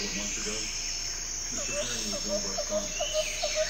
couple of months ago, Mr. Perry was over at Fun.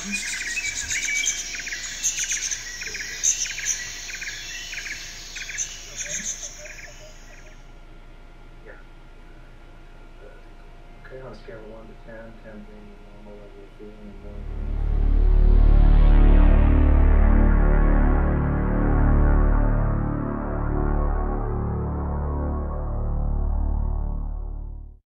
Okay, on a scale of 1 to 10, 10 being normal level of feeling and